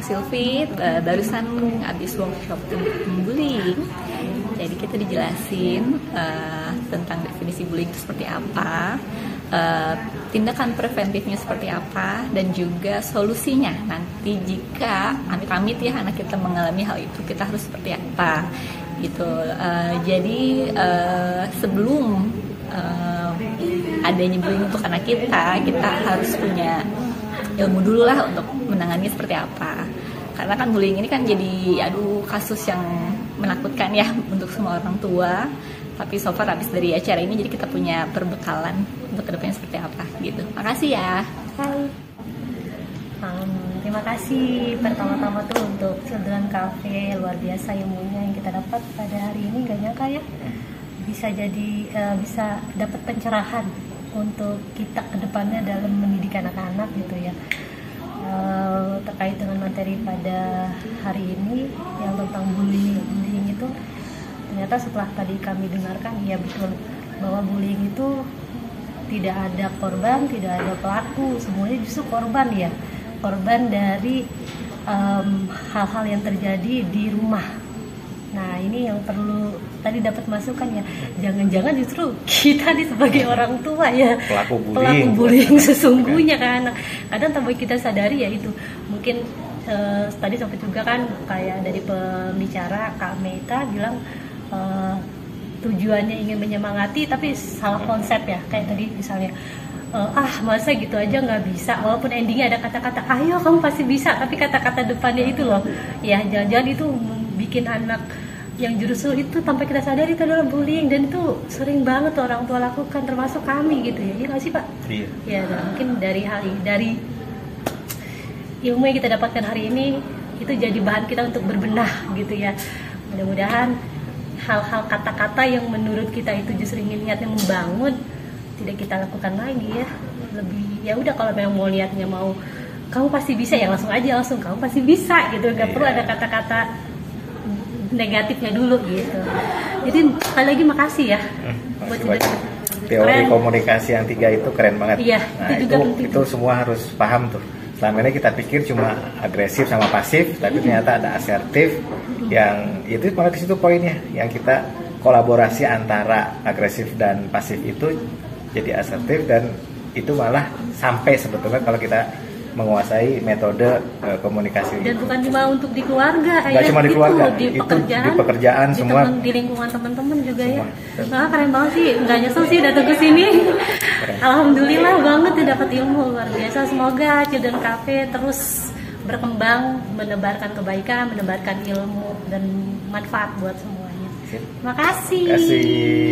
Sylvie, uh, barusan habis workshop tentang bullying. Jadi kita dijelasin uh, tentang definisi bullying itu seperti apa, uh, tindakan preventifnya seperti apa, dan juga solusinya nanti jika amit-amit ya anak kita mengalami hal itu kita harus seperti apa gitu. Uh, jadi uh, sebelum uh, adanya bullying untuk anak kita, kita harus punya ilmu dulu lah untuk menangani seperti apa. Karena kan bullying ini kan jadi aduh kasus yang menakutkan ya untuk semua orang tua. Tapi so far habis dari acara ini jadi kita punya perbekalan untuk ke depannya seperti apa gitu. Makasih ya. Hai. Um, terima kasih pertama-tama tuh untuk Children Cafe luar biasa ilmunya yang kita dapat pada hari ini. Gak nyangka ya bisa jadi uh, bisa dapat pencerahan untuk kita ke depannya dalam mendidik anak-anak gitu ya. Uh, terkait dengan materi pada hari ini yang tentang bullying itu ternyata setelah tadi kami dengarkan ya betul bahwa bullying itu tidak ada korban tidak ada pelaku semuanya justru korban ya. Korban dari hal-hal um, yang terjadi di rumah Nah ini yang perlu tadi dapat masukan ya. Jangan-jangan justru kita nih sebagai orang tua ya. Pelaku bullying, pelaku bullying sesungguhnya kan. Kadang tanpa kita sadari ya itu. Mungkin uh, tadi sampai juga kan kayak dari pembicara Kak Meita bilang uh, tujuannya ingin menyemangati tapi salah konsep ya. Kayak tadi misalnya uh, ah masa gitu aja nggak bisa? Walaupun endingnya ada kata-kata ayo kamu pasti bisa. Tapi kata-kata depannya itu loh. Ya jangan-jangan itu bikin anak yang justru itu tanpa kita sadari itu adalah bullying. Dan itu sering banget orang tua lakukan termasuk kami gitu ya. Iya nggak sih pak? Iya. Ya mungkin dari hal ini dari ilmu yang kita dapatkan hari ini itu jadi bahan kita untuk berbenah gitu ya. Mudah-mudahan hal-hal kata-kata yang menurut kita itu justru ingin niatnya membangun tidak kita lakukan lagi ya. Lebih ya udah kalau memang mau niatnya mau kamu pasti bisa ya langsung aja langsung kamu pasti bisa gitu. Nggak yeah. perlu ada kata-kata negatifnya dulu gitu. Jadi sekali lagi makasih ya. Hmm, buat teori keren. komunikasi yang tiga itu keren banget. Iya, nah itu itu, itu semua harus paham tuh. Selama ini kita pikir cuma agresif sama pasif tapi ternyata ada asertif yang itu malah di situ poinnya yang kita kolaborasi antara agresif dan pasif itu jadi asertif dan itu malah sampai sebetulnya kalau kita menguasai metode uh, komunikasi. Dan bukan cuma untuk di keluarga nggak cuma di keluarga itu, di pekerjaan itu di pekerjaan di semua. temen, di lingkungan teman-teman juga ya. semua. ya nah, keren banget sih nggak nyesel sih datang ke sini. Alhamdulillah banget ya dapat ilmu luar biasa. Semoga Children Cafe terus berkembang menebarkan kebaikan menebarkan ilmu dan manfaat buat semuanya. Terima kasih terima kasih